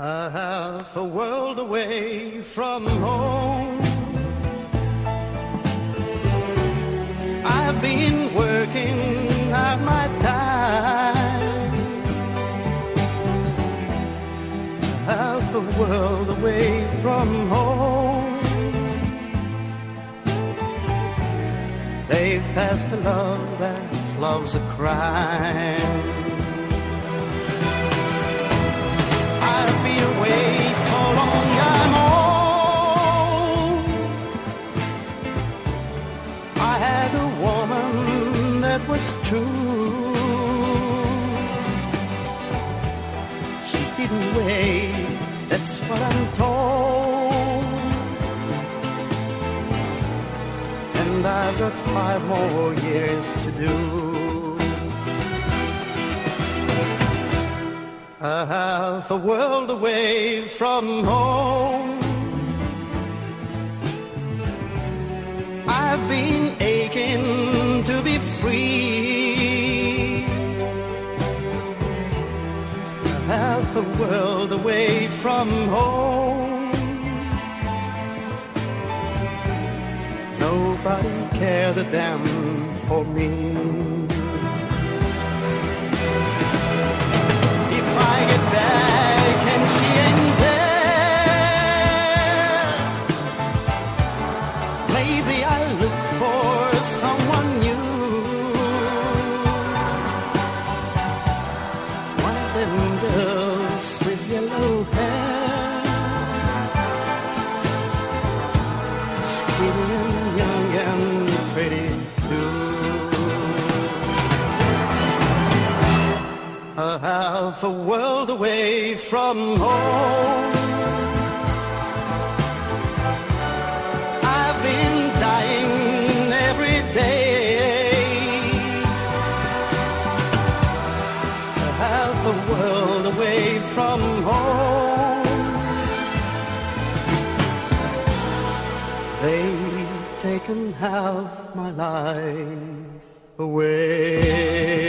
A half a world away from home. I've been working out my time. Half a world away from home. They've passed a love that love's a crime. I've been away so long I'm old. I had a woman that was true. She didn't wait, that's what I'm told. And I've got five more years to do. A half a world away from home. I've been aching to be free. A half a world away from home. Nobody cares a damn for me. Girls with yellow hair, skinny and young and pretty too. a half a world away from home. the world away from home. They've taken half my life away.